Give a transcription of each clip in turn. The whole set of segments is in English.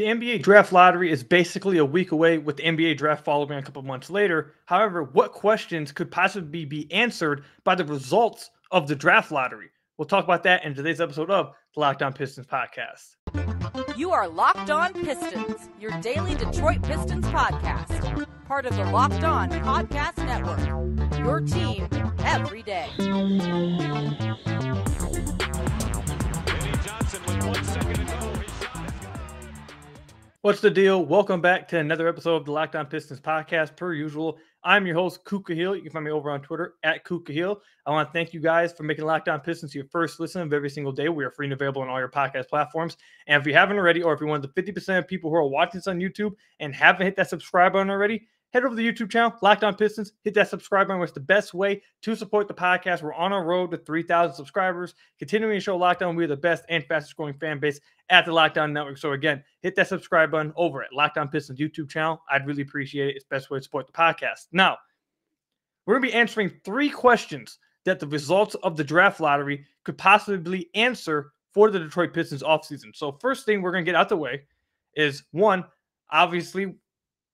The NBA draft lottery is basically a week away, with the NBA draft following a couple months later. However, what questions could possibly be answered by the results of the draft lottery? We'll talk about that in today's episode of the Locked On Pistons podcast. You are Locked On Pistons, your daily Detroit Pistons podcast, part of the Locked On Podcast Network. Your team every day. What's the deal? Welcome back to another episode of the Locked On Pistons podcast. Per usual, I'm your host, Kuka Hill. You can find me over on Twitter at Kuka Hill. I want to thank you guys for making Locked On Pistons your first listen of every single day. We are free and available on all your podcast platforms. And if you haven't already, or if you're one of the 50% of people who are watching this on YouTube and haven't hit that subscribe button already, head over to the YouTube channel, Locked On Pistons, hit that subscribe button. It's the best way to support the podcast. We're on our road to 3,000 subscribers, continuing to show Locked On. We're the best and fastest growing fan base at the Locked On Network. So again, hit that subscribe button over at Locked On Pistons YouTube channel. I'd really appreciate it. It's the best way to support the podcast. Now, we're going to be answering three questions that the results of the draft lottery could possibly answer for the Detroit Pistons offseason. So first thing we're going to get out the way is one, obviously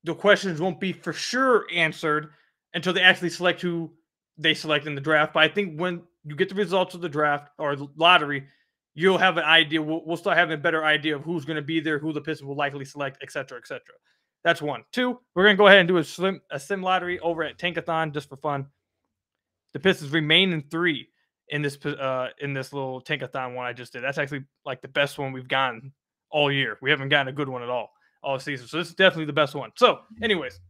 the questions won't be for sure answered until they actually select who they select in the draft. But I think when you get the results of the draft or the lottery, you'll have an idea. We'll, we'll start having a better idea of who's going to be there, who the Pistons will likely select, et cetera, et cetera. That's one. Two, we're going to go ahead and do a slim a sim lottery over at Tankathon just for fun. The Pistons remain in three in this uh in this little Tankathon one I just did. That's actually like the best one we've gotten all year. We haven't gotten a good one at all all season. So this is definitely the best one. So, anyways,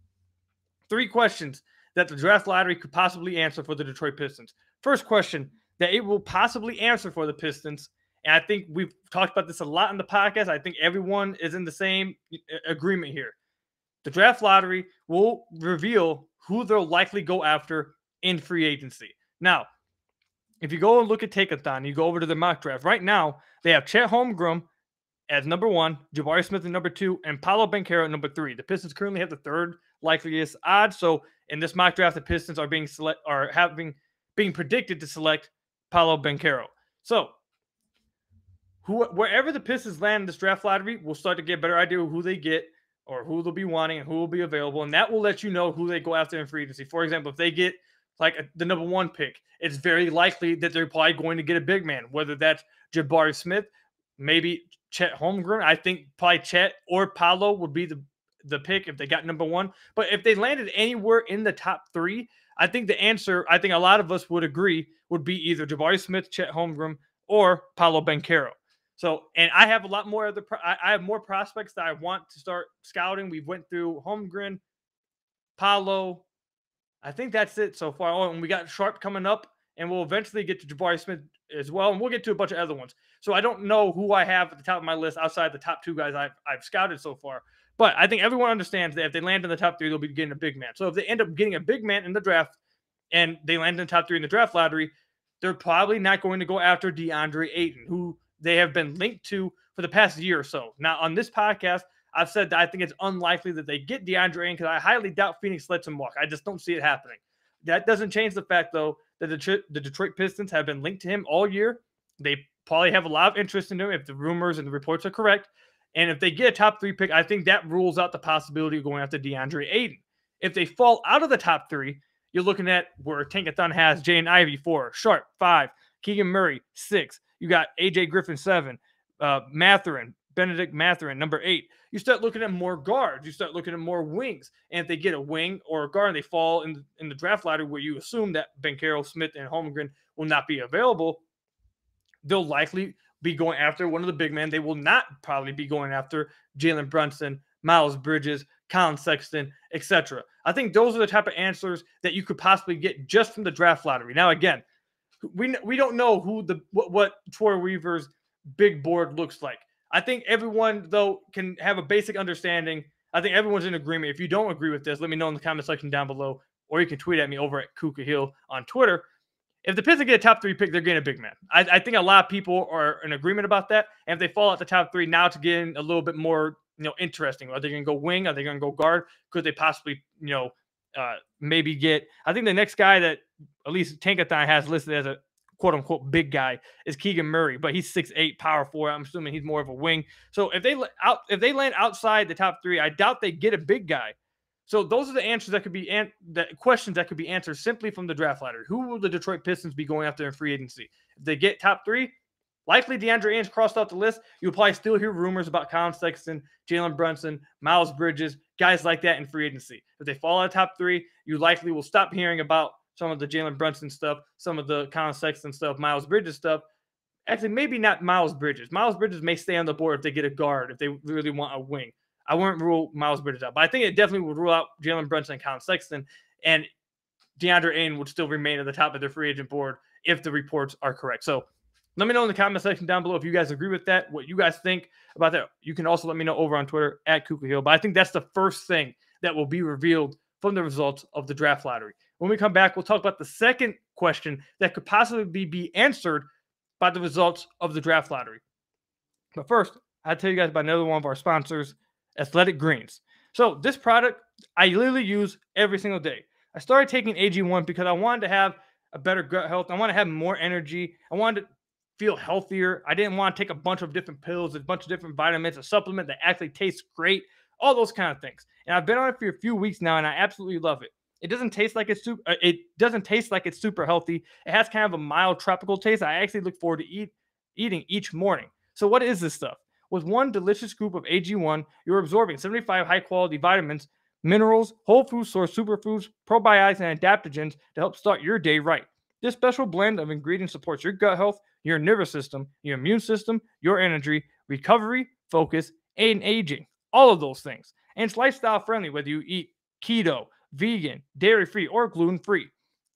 three questions that the draft lottery could possibly answer for the Detroit Pistons. First question that it will possibly answer for the Pistons, and I think we've talked about this a lot in the podcast. I think everyone is in the same uh, agreement here. The draft lottery will reveal who they'll likely go after in free agency. Now, if you go and look at Tankathon, you go over to the mock draft. Right now, they have Chet Holmgren as number one, Jabari Smith at number two, and Paolo Banchero at number three. The Pistons currently have the third likeliest odds. So in this mock draft, the Pistons are being select are having being predicted to select Paolo Banchero. So who wherever the Pistons land in this draft lottery, we'll start to get a better idea of who they get or who they'll be wanting and who will be available, and that will let you know who they go after in free agency. For example, if they get like a, the number one pick, it's very likely that they're probably going to get a big man, whether that's Jabari Smith, maybe Chet Holmgren. I think probably Chet or Paolo would be the the pick if they got number one. But if they landed anywhere in the top three, I think the answer, I think a lot of us would agree, would be either Jabari Smith, Chet Holmgren, or Paolo Banchero. So, and I have a lot more other, I have more prospects that I want to start scouting. We've went through Holmgren, Paolo. I think that's it so far. Oh, and we got Sharpe coming up, and we'll eventually get to Jabari Smith as well, and we'll get to a bunch of other ones. So I don't know who I have at the top of my list outside the top two guys I've, I've scouted so far. But I think everyone understands that if they land in the top three, they'll be getting a big man. So if they end up getting a big man in the draft and they land in the top three in the draft lottery, they're probably not going to go after DeAndre Ayton, who they have been linked to for the past year or so. Now, on this podcast, I've said that I think it's unlikely that they get DeAndre Ayton because I highly doubt Phoenix lets him walk. I just don't see it happening. That doesn't change the fact, though, that the, the Detroit Pistons have been linked to him all year. They probably have a lot of interest in him if the rumors and the reports are correct. And if they get a top three pick, I think that rules out the possibility of going after DeAndre Ayton. If they fall out of the top three, you're looking at where Tankathon has Jaden Ivey four, Sharpe five, Keegan Murray six. You got AJ Griffin seven, uh, Mathurin, Bennedict Mathurin number eight. You start looking at more guards. You start looking at more wings. And if they get a wing or a guard, and they fall in the, in the draft ladder where you assume that Banchero, Smith, and Holmgren will not be available, they'll likely be going after one of the big men. They will not probably be going after Jalen Brunson, Miles Bridges, Collin Sexton, etc. I think those are the type of answers that you could possibly get just from the draft lottery. Now, again, we we don't know who the what, what Troy Weaver's big board looks like. I think everyone though can have a basic understanding. I think everyone's in agreement. If you don't agree with this, let me know in the comment section down below, or you can tweet at me over at Kuka Hill on Twitter if the Pistons get a top three pick, they're getting a big man. I, I, think a lot of people are in agreement about that. And if they fall out the top three, now it's getting a little bit more, you know, interesting. Are they going to go wing? Are they going to go guard? Could they possibly, you know, uh, maybe get? I think the next guy that at least Tankathon has listed as a quote unquote big guy is Keegan Murray, but he's six eight, power four. I'm assuming he's more of a wing. So if they out if they land outside the top three, I doubt they get a big guy. So those are the answers that could be an- the questions that could be answered simply from the draft ladder. Who will the Detroit Pistons be going after in free agency? If they get top three, likely DeAndre Ayton's crossed off the list. You'll probably still hear rumors about Collin Sexton, Jalen Brunson, Miles Bridges, guys like that in free agency. If they fall out of top three, you likely will stop hearing about some of the Jalen Brunson stuff, some of the Collin Sexton stuff, Miles Bridges stuff. Actually, maybe not Miles Bridges. Miles Bridges may stay on the board if they get a guard, if they really want a wing. I wouldn't rule Miles Bridges out, but I think it definitely would rule out Jalen Brunson and Collin Sexton, and DeAndre Ayton would still remain at the top of their free agent board if the reports are correct. So let me know in the comment section down below if you guys agree with that, what you guys think about that. You can also let me know over on Twitter at Kuka Hill. But I think that's the first thing that will be revealed from the results of the draft lottery. When we come back, we'll talk about the second question that could possibly be, answered by the results of the draft lottery. But first, I'll tell you guys about another one of our sponsors, Athletic Greens. So this product I literally use every single day. I started taking AG1 because I wanted to have a better gut health. I want to have more energy. I wanted to feel healthier. I didn't want to take a bunch of different pills, a bunch of different vitamins, a supplement that actually tastes great, all those kind of things. And I've been on it for a few weeks now, and I absolutely love it. It doesn't taste like it's super. Uh, it doesn't taste like it's super healthy. It has kind of a mild tropical taste. I actually look forward to eat eating each morning. So what is this stuff? With one delicious scoop of AG1, you're absorbing 75 high quality vitamins, minerals, whole food source superfoods, probiotics, and adaptogens to help start your day right. This special blend of ingredients supports your gut health, your nervous system, your immune system, your energy, recovery, focus, and aging. All of those things. And it's lifestyle friendly whether you eat keto, vegan, dairy free, or gluten free.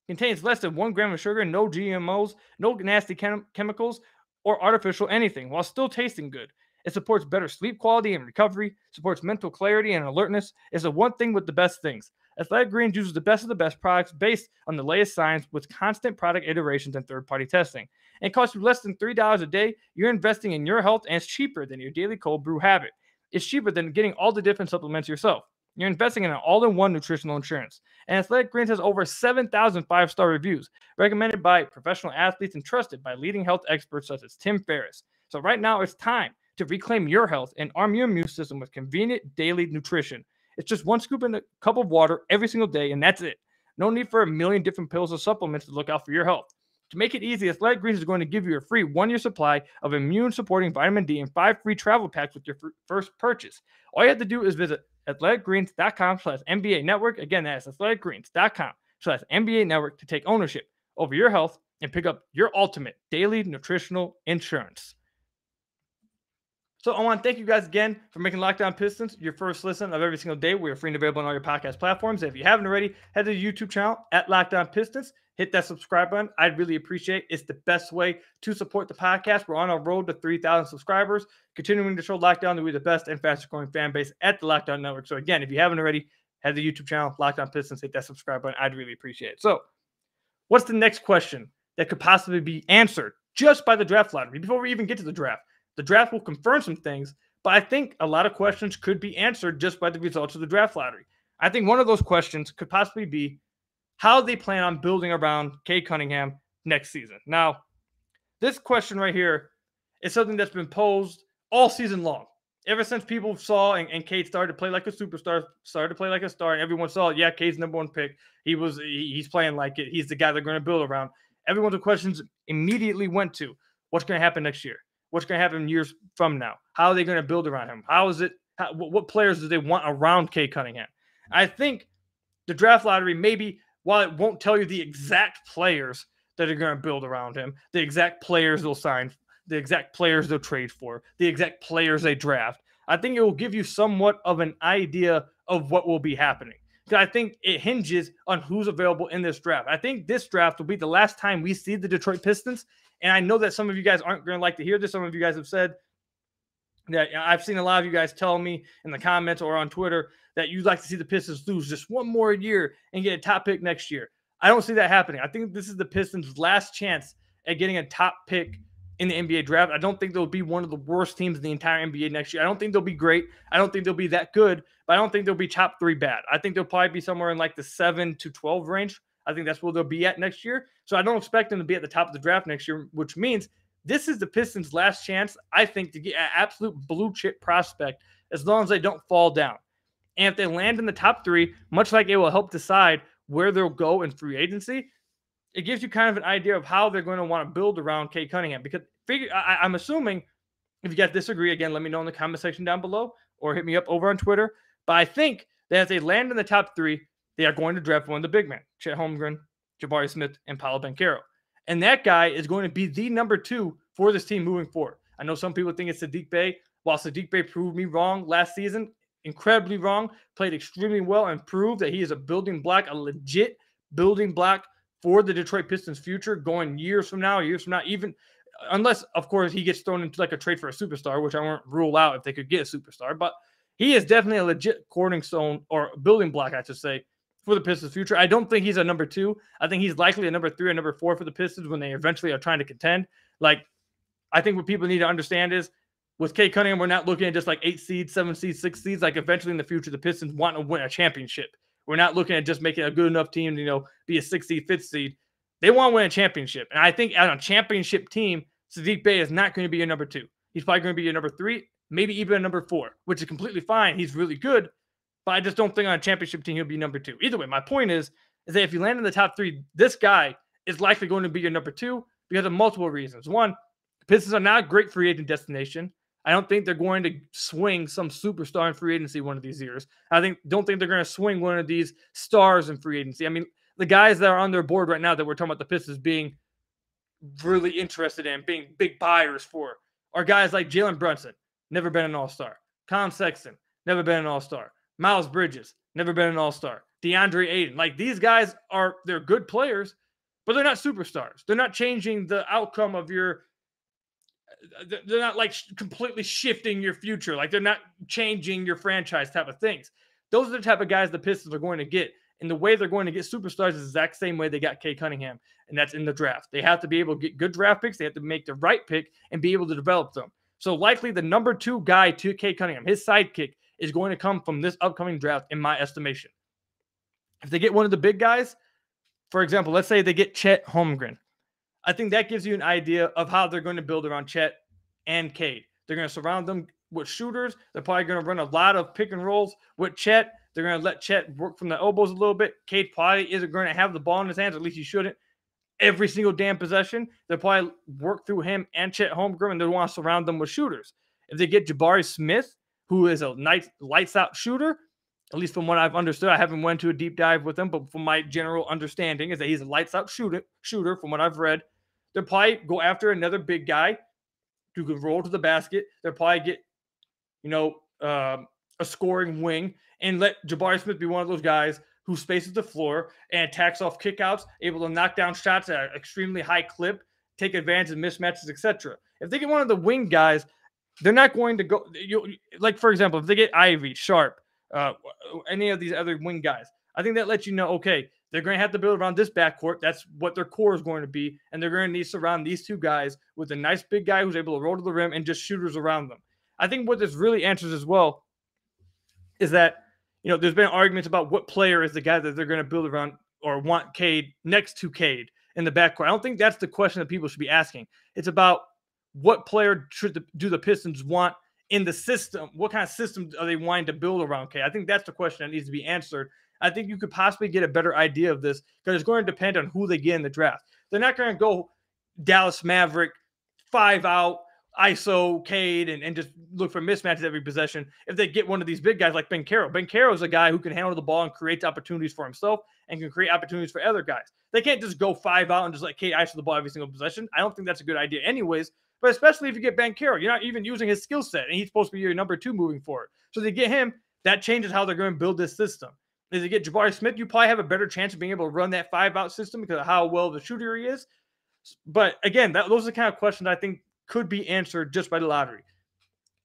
Contains less than one gram of sugar, no GMOs, no nasty chem- chemicals, or artificial anything while still tasting good. It supports better sleep quality and recovery, supports mental clarity and alertness. It's the one thing with the best things. Athletic Greens uses the best of the best products based on the latest science with constant product iterations and third party testing. And it costs you less than $3 a day. You're investing in your health and it's cheaper than your daily cold brew habit. It's cheaper than getting all the different supplements yourself. You're investing in an all in one nutritional insurance. And Athletic Greens has over 7,000 five star reviews, recommended by professional athletes and trusted by leading health experts such as Tim Ferriss. So, right now, it's time to reclaim your health and arm your immune system with convenient daily nutrition. It's just one scoop in a cup of water every single day, and that's it. No need for a million different pills or supplements to look out for your health. To make it easy, Athletic Greens is going to give you a free one year supply of immune supporting vitamin D and five free travel packs with your first purchase. All you have to do is visit athleticgreens.com slash NBA network. Again, that's athleticgreens.com slash NBA network to take ownership over your health and pick up your ultimate daily nutritional insurance. So I want to thank you guys again for making Locked On Pistons your first listen of every single day. We are free and available on all your podcast platforms. If you haven't already, head to the YouTube channel at Locked On Pistons. Hit that subscribe button. I'd really appreciate it. It's the best way to support the podcast. We're on our road to 3,000 subscribers, continuing to show Locked On to be the best and fastest growing fan base at the Locked On Network. So again, if you haven't already, head to the YouTube channel, Lockdown On Pistons. Hit that subscribe button. I'd really appreciate it. So what's the next question that could possibly be answered just by the draft lottery before we even get to the draft? The draft will confirm some things, but I think a lot of questions could be answered just by the results of the draft lottery. I think one of those questions could possibly be how they plan on building around Cade Cunningham next season. Now, this question right here is something that's been posed all season long. Ever since people saw and, and Cade started to play like a superstar, started to play like a star, and everyone saw, yeah, Cade's number one pick. He was he, he's playing like it. He's the guy they're going to build around. Everyone's questions immediately went to what's going to happen next year what's going to happen years from now? How are they going to build around him? How is it? How, what players do they want around Cade Cunningham? I think the draft lottery, maybe while it won't tell you the exact players that are going to build around him, the exact players they'll sign, the exact players they'll trade for, the exact players they draft, I think it will give you somewhat of an idea of what will be happening. Because I think it hinges on who's available in this draft. I think this draft will be the last time we see the Detroit Pistons and I know that some of you guys aren't going to like to hear this. Some of you guys have said that uh, I've seen a lot of you guys tell me in the comments or on Twitter that you'd like to see the Pistons lose just one more year and get a top pick next year. I don't see that happening. I think this is the Pistons' last chance at getting a top pick in the NBA draft. I don't think they'll be one of the worst teams in the entire NBA next year. I don't think they'll be great. I don't think they'll be that good, but I don't think they'll be top three bad. I think they'll probably be somewhere in like the seven to 12 range. I think that's where they'll be at next year. So I don't expect them to be at the top of the draft next year, which means this is the Pistons' last chance, I think, to get an absolute blue chip prospect as long as they don't fall down. And if they land in the top three, much like it will help decide where they'll go in free agency, it gives you kind of an idea of how they're going to want to build around Cade Cunningham. Because figure, I, I'm assuming if you guys disagree, again, let me know in the comment section down below or hit me up over on Twitter. But I think that if they land in the top three, they are going to draft one of the big men, Chet Holmgren, Jabari Smith, and Paolo Banchero. And that guy is going to be the number two for this team moving forward. I know some people think it's Saddiq Bey. While Saddiq Bey proved me wrong last season, incredibly wrong, played extremely well, and proved that he is a building block, a legit building block for the Detroit Pistons' future going years from now, years from now, even unless, of course, he gets thrown into like a trade for a superstar, which I won't rule out if they could get a superstar. But he is definitely a legit cornerstone or building block, I should say, for the Pistons' future. I don't think he's a number two. I think he's likely a number three or number four for the Pistons when they eventually are trying to contend. Like, I think what people need to understand is with Cade Cunningham, we're not looking at just like eight seeds, seven seeds, six seeds. Like, eventually in the future, the Pistons want to win a championship. We're not looking at just making a good enough team to, you know, be a six seed, fifth seed. They want to win a championship. And I think on a championship team, Saddiq Bey is not going to be your number two. He's probably going to be your number three, maybe even a number four, which is completely fine. He's really good, but I just don't think on a championship team he'll be number two. Either way, my point is, is that if you land in the top three, this guy is likely going to be your number two because of multiple reasons. One, the Pistons are not a great free agent destination. I don't think they're going to swing some superstar in free agency one of these years. I think don't think they're going to swing one of these stars in free agency. I mean, the guys that are on their board right now that we're talking about the Pistons being really interested in, being big buyers for, are guys like Jalen Brunson, never been an All Star. Tom Sexton, never been an All Star. Miles Bridges, never been an All Star. DeAndre Ayton, like these guys are they're good players, but they're not superstars. They're not changing the outcome of your they're not like completely shifting your future. Like they're not changing your franchise type of things. Those are the type of guys the Pistons are going to get. And the way they're going to get superstars is the exact same way they got Cade Cunningham, and that's in the draft. They have to be able to get good draft picks. They have to make the right pick and be able to develop them. So likely the number two guy to Cade Cunningham, his sidekick, is going to come from this upcoming draft, in my estimation. If they get one of the big guys, for example, let's say they get Chet Holmgren. I think that gives you an idea of how they're going to build around Chet and Cade. They're going to surround them with shooters. They're probably going to run a lot of pick and rolls with Chet. They're going to let Chet work from the elbows a little bit. Cade probably isn't going to have the ball in his hands, at least he shouldn't, every single damn possession. They'll probably work through him and Chet Holmgren, and they'll want to surround them with shooters. If they get Jabari Smith, who is a nice lights out shooter, at least from what I've understood, I haven't went to a deep dive with him, but from my general understanding is that he's a lights out shooter. Shooter, from what I've read, they'll probably go after another big guy who can roll to the basket. They'll probably get, you know, um, a scoring wing and let Jabari Smith be one of those guys who spaces the floor and attacks off kickouts, able to knock down shots at an extremely high clip, take advantage of mismatches, etc. If they get one of the wing guys, they're not going to go. You like, for example, if they get Ivey, Sharpe, uh, any of these other wing guys, I think that lets you know, okay, they're going to have to build around this backcourt. That's what their core is going to be, and they're going to need to surround these two guys with a nice big guy who's able to roll to the rim and just shooters around them. I think what this really answers as well is that you know there's been arguments about what player is the guy that they're going to build around or want Cade next to Cade in the backcourt. I don't think that's the question that people should be asking. It's about what player should the, do the Pistons want in the system? What kind of system are they wanting to build around Cade? I think that's the question that needs to be answered. I think you could possibly get a better idea of this because it's going to depend on who they get in the draft. They're not going to go Dallas Maverick five out ISO Cade and, and just look for mismatches every possession. If they get one of these big guys like Banchero, Ben Carroll is a guy who can handle the ball and create opportunities for himself and can create opportunities for other guys. They can't just go five out and just let Cade ISO the ball every single possession. I don't think that's a good idea, anyways. But especially if you get Banchero, you're not even using his skill set, and he's supposed to be your number two moving forward. So they get him, that changes how they're going to build this system. If they get Jabari Smith, you probably have a better chance of being able to run that five out system because of how well the shooter he is. But again, that, those are the kind of questions I think could be answered just by the lottery.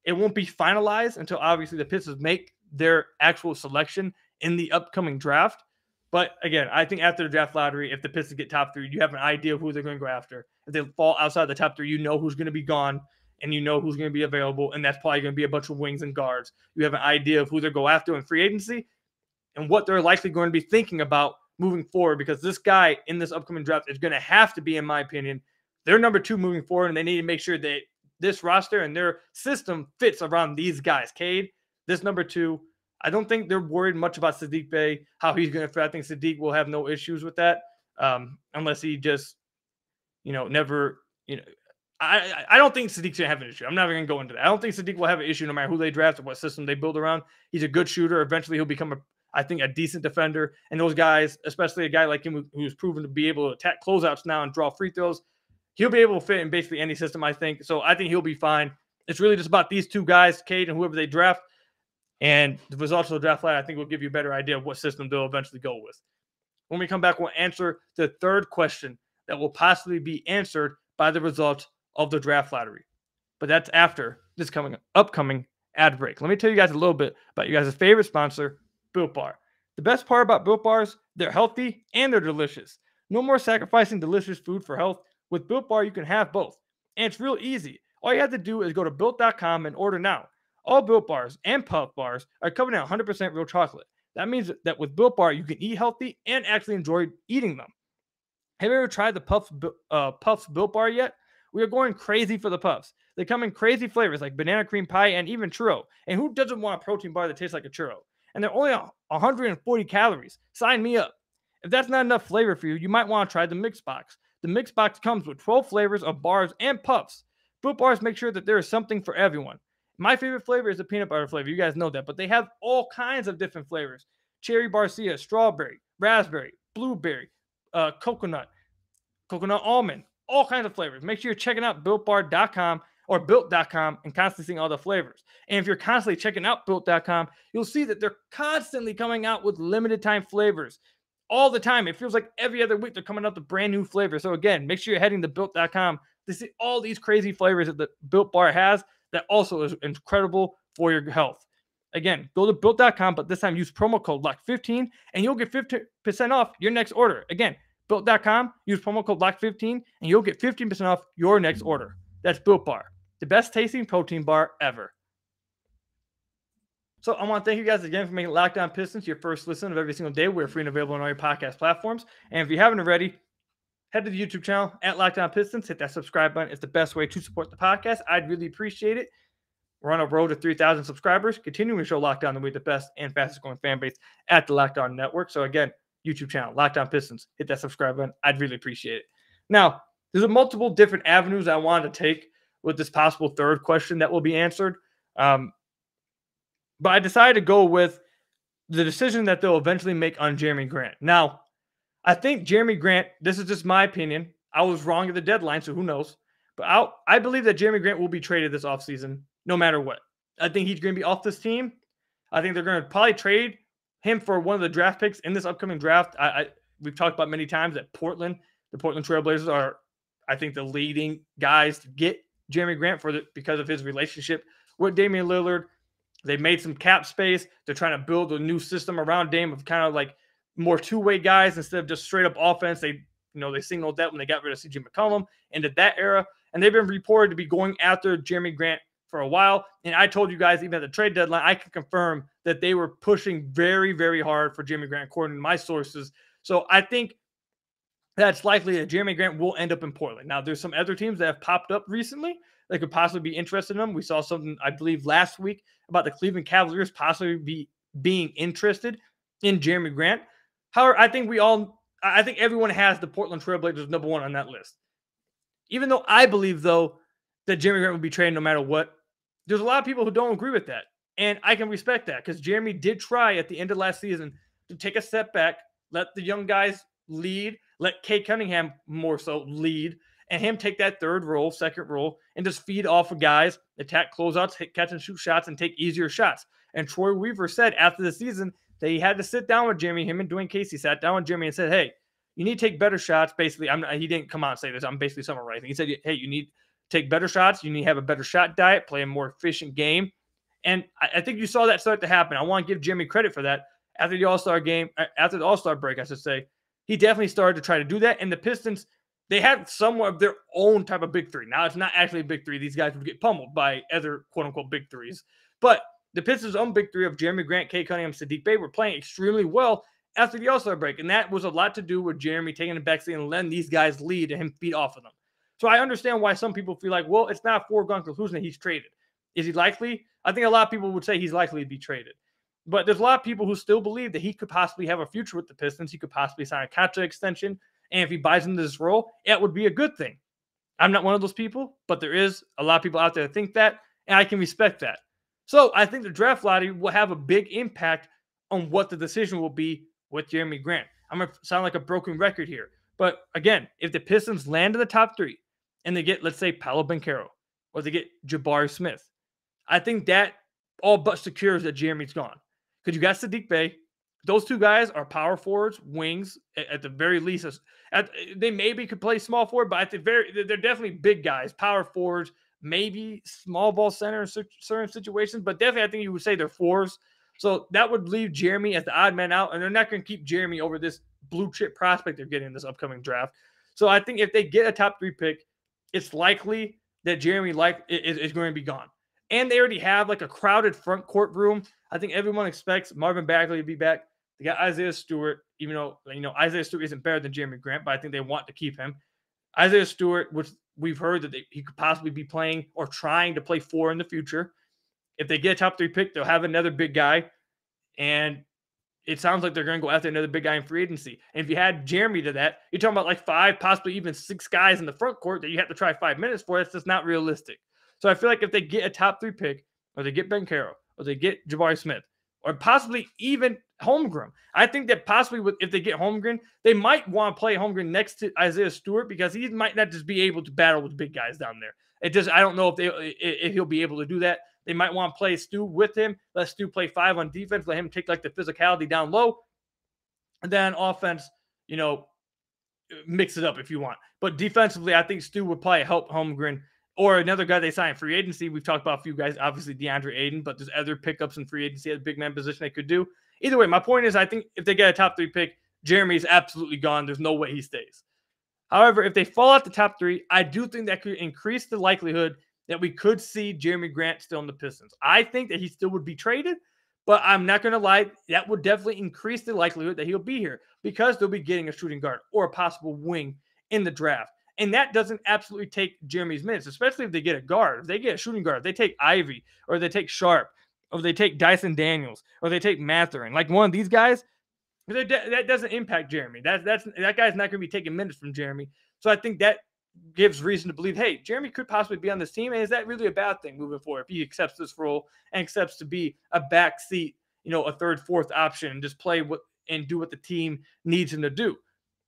It won't be finalized until obviously the Pistons make their actual selection in the upcoming draft. But again, I think after the draft lottery, if the Pistons get top three, you have an idea of who they're going to go after. If they fall outside the top three, you know who's going to be gone and you know who's going to be available. And that's probably going to be a bunch of wings and guards. You have an idea of who they're go after in free agency and what they're likely going to be thinking about moving forward because this guy in this upcoming draft is going to have to be, in my opinion, their number two moving forward, and they need to make sure that this roster and their system fits around these guys. Cade, this number two. I don't think they're worried much about Saddiq Bey, how he's going to fit. I think Saddiq will have no issues with that, um, unless he just, you know, never, you know, I, I don't think Saddiq's gonna have an issue. I'm never gonna go into that. I don't think Saddiq will have an issue no matter who they draft or what system they build around. He's a good shooter. Eventually, he'll become a, I think, a decent defender. And those guys, especially a guy like him who's proven to be able to attack closeouts now and draw free throws, he'll be able to fit in basically any system. I think so. I think he'll be fine. It's really just about these two guys, Cade and whoever they draft, and the results of the draft line. I think will give you a better idea of what system they'll eventually go with. When we come back, we'll answer the third question that will possibly be answered by the results of the draft lottery. But that's after this coming upcoming ad break. Let me tell you guys a little bit about you guys' favorite sponsor, Built Bar. The best part about Built Bars, they're healthy and they're delicious. No more sacrificing delicious food for health. With Built Bar, you can have both. And it's real easy. All you have to do is go to built.com and order now. All Built Bars and Puff Bars are covered in 100% real chocolate. That means that with Built Bar, you can eat healthy and actually enjoy eating them. Have you ever tried the Puffs, uh, Puffs Built Bar yet? We are going crazy for the puffs. They come in crazy flavors like banana cream pie and even churro. And who doesn't want a protein bar that tastes like a churro? And they're only 140 calories. Sign me up. If that's not enough flavor for you, you might want to try the mix box. The mix box comes with 12 flavors of bars and puffs. Built bars make sure that there is something for everyone. My favorite flavor is the peanut butter flavor. You guys know that, but they have all kinds of different flavors cherry barcia, strawberry, raspberry, blueberry, uh, coconut, coconut almond, all kinds of flavors. Make sure you're checking out builtbar.com or built.com and constantly seeing all the flavors. And if you're constantly checking out built.com, you'll see that they're constantly coming out with limited time flavors all the time. It feels like every other week they're coming out with brand new flavors. So again, make sure you're heading to built.com to see all these crazy flavors that the Built Bar has that also is incredible for your health. Again, go to built.com, but this time use promo code LOCKED15 and you'll get 50% off your next order. Again, built.com, use promo code LOCKED15 and you'll get 15% off your next order. That's Built Bar, the best tasting protein bar ever. So I want to thank you guys again for making Locked On Pistons your first listen of every single day. We're free and available on all your podcast platforms. And if you haven't already, head to the YouTube channel at Locked On Pistons. Hit that subscribe button. It's the best way to support the podcast. I'd really appreciate it. We're on a road to 3,000 subscribers, continuing to show Locked On the way the best and fastest growing fan base at the Locked On Network. So again, YouTube channel, Locked On Pistons. Hit that subscribe button. I'd really appreciate it. Now, there's multiple different avenues I wanted to take with this possible third question that will be answered. Um, but I decided to go with the decision that they'll eventually make on Jerami Grant. Now, I think Jerami Grant, this is just my opinion. I was wrong at the deadline, so who knows? But i I believe that Jerami Grant will be traded this offseason no matter what. I think he's going to be off this team. I think they're going to probably trade him for one of the draft picks in this upcoming draft. I, I we've talked about many times that Portland, the Portland Trailblazers are, I think, the leading guys to get Jerami Grant for the because of his relationship with Damian Lillard. They made some cap space. They're trying to build a new system around Dame of kind of like more two-way guys instead of just straight up offense. They, you know, they signaled that when they got rid of CJ McCollum into that era. And they've been reported to be going after Jerami Grant for a while. And I told you guys, even at the trade deadline, I can confirm that they were pushing very, very hard for Jerami Grant, according to my sources. So I think that's likely that Jerami Grant will end up in Portland. Now, there's some other teams that have popped up recently that could possibly be interested in him. We saw something, I believe, last week about the Cleveland Cavaliers possibly be being interested in Jerami Grant. However, I think we all, I think everyone has the Portland Trailblazers number one on that list. Even though I believe, though, that Jerami Grant would be traded no matter what, there's a lot of people who don't agree with that. And I can respect that because Jerami did try at the end of last season to take a step back, let the young guys lead, let Cade Cunningham more so lead, and him take that third role, second role, and just feed off of guys, attack closeouts, hit, catch and shoot shots, and take easier shots. And Troy Weaver said after the season that he had to sit down with Jerami. Him and Dwane Casey sat down with Jerami and said, "Hey, you need to take better shots." Basically, I'm he didn't come out and say this. I'm basically summarizing. He said, "Hey, you need take better shots. You need to have a better shot diet, play a more efficient game." And I, I think you saw that start to happen. I want to give Jimmy credit for that. After the All Star game, uh, after the All Star break, I should say, he definitely started to try to do that. And the Pistons they had somewhat of their own type of big three. Now it's not actually a big three. These guys would get pummeled by other quote unquote big threes. But the Pistons' own big three of Jerami Grant, Cade Cunningham, Saddiq Bey were playing extremely well after the All Star break. And that was a lot to do with Jerami taking the backseat and letting these guys lead and him feed off of them. So I understand why some people feel like, well, it's not foregone conclusion that he's traded. Is he likely? I think a lot of people would say he's likely to be traded. But there's a lot of people who still believe that he could possibly have a future with the Pistons. He could possibly sign a contract extension. And if he buys into this role, it would be a good thing. I'm not one of those people, but there is a lot of people out there that think that, and I can respect that. So I think the draft lottery will have a big impact on what the decision will be with Jerami Grant. I'm going to sound like a broken record here. But again, if the Pistons land in the top three and they get, let's say, Paolo Banchero or they get Jabari Smith, I think that all but secures that Jerami's gone. Because you got Saddiq Bey. Those two guys are power forwards, wings, at, at the very least. At, they maybe could play small forward, but at the very, they're definitely big guys, power forwards, maybe small ball center in certain situations, but definitely I think you would say they're fours. So that would leave Jerami as the odd man out, and they're not going to keep Jerami over this blue chip prospect they're getting in this upcoming draft. So I think if they get a top three pick, it's likely that Jerami like is, is going to be gone. And they already have like a crowded front court room. I think everyone expects Marvin Bagley to be back. They got Isaiah Stewart, even though you know Isaiah Stewart isn't better than Jerami Grant, but I think they want to keep him. Isaiah Stewart, which we've heard that they, he could possibly be playing or trying to play four in the future. If they get a top three pick, they'll have another big guy. And it sounds like they're going to go after another big guy in free agency. And if you had Jerami to that, you're talking about like five, possibly even six guys in the front court that you have to try five minutes for. That's just not realistic. So I feel like if they get a top three pick, or they get Banchero, or they get Jabari Smith, or possibly even Holmgren. I think that possibly with, if they get Holmgren, they might want to play Holmgren next to Isaiah Stewart because he might not just be able to battle with big guys down there. It just I don't know if they if he'll be able to do that. They might want to play Stu with him. Let Stu play five on defense. Let him take like the physicality down low, and then offense, you know, mix it up if you want. But defensively, I think Stu would probably help Holmgren or another guy they signed free agency. We've talked about a few guys, obviously DeAndre Ayton, but there's other pickups in free agency at the big man position they could do. Either way, my point is I think if they get a top three pick, Jerami is absolutely gone. There's no way he stays. However, if they fall out the top three, I do think that could increase the likelihood that we could see Jerami Grant still in the Pistons. I think that he still would be traded, but I'm not going to lie, that would definitely increase the likelihood that he'll be here because they'll be getting a shooting guard or a possible wing in the draft. And that doesn't absolutely take Jerami's minutes, especially if they get a guard. If they get a shooting guard, they take Ivey or they take Sharpe or they take Dyson Daniels or they take Mathurin. like one of these guys, that doesn't impact Jerami. That, that's, that guy's not going to be taking minutes from Jerami. So I think that gives reason to believe, hey, Jerami could possibly be on this team. And is that really a bad thing moving forward if he accepts this role and accepts to be a backseat, you know, a third, fourth option and just play what and do what the team needs him to do?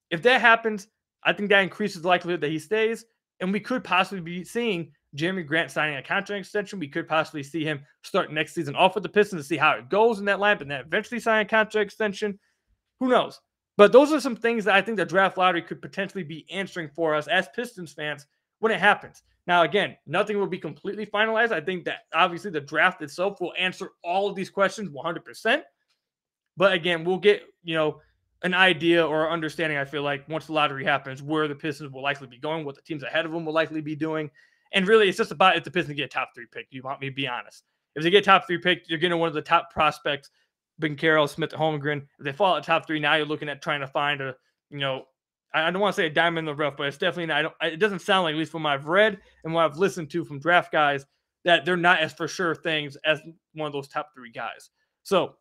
If that happens, I think that increases the likelihood that he stays. And we could possibly be seeing Jerami Grant signing a contract extension. We could possibly see him start next season off with the Pistons to see how it goes in that lamp and then eventually sign a contract extension. Who knows? But those are some things that I think the draft lottery could potentially be answering for us as Pistons fans when it happens. Now, again, nothing will be completely finalized. I think that obviously the draft itself will answer all of these questions 100%. But again, we'll get, you know, an idea or understanding, I feel like, once the lottery happens, where the Pistons will likely be going, what the teams ahead of them will likely be doing. And really, it's just about if the Pistons get a top three pick. You want me to be honest? If they get top three pick, you're getting one of the top prospects Banchero, Smith, Holmgren. If they fall at top three, now you're looking at trying to find a, you know, I, don't want to say a diamond in the rough, but it's definitely not. it doesn't sound like, at least from what I've read and what I've listened to from draft guys, that they're not as for sure things as one of those top three guys. So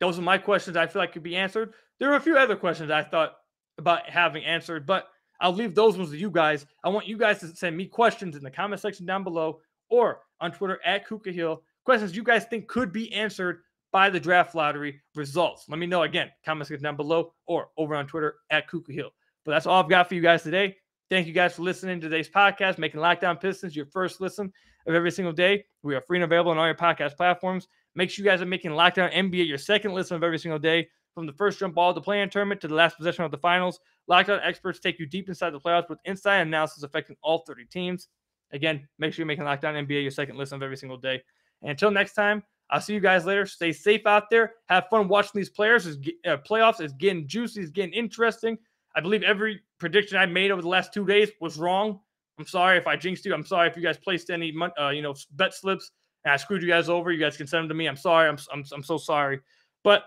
those are my questions I feel like could be answered. There are a few other questions I thought about having answered, but I'll leave those ones to you guys. I want you guys to send me questions in the comment section down below or on Twitter at Kuka Hill. Questions you guys think could be answered by the draft lottery results. Let me know again, comments down below or over on Twitter at Kuka Hill. But that's all I've got for you guys today. Thank you guys for listening to today's podcast, making Locked On Pistons your first listen of every single day. We are free and available on all your podcast platforms. Make sure you guys are making Locked On NBA your second listen of every single day. From the first jump ball of the play-in tournament to the last possession of the finals, Locked On experts take you deep inside the playoffs with inside analysis affecting all 30 teams. Again, make sure you're making Locked On NBA your second listen of every single day. And until next time, I'll see you guys later. Stay safe out there. Have fun watching these players. Is uh, playoffs is getting juicy. It's getting interesting. I believe every prediction I made over the last two days was wrong. I'm sorry if I jinxed you. I'm sorry if you guys placed any, uh, you know, bet slips and I screwed you guys over. You guys can send them to me. I'm sorry. I'm, I'm, I'm so sorry. But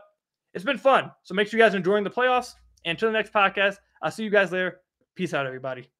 it's been fun. So make sure you guys are enjoying the playoffs. And until the next podcast, I'll see you guys there. Peace out, everybody.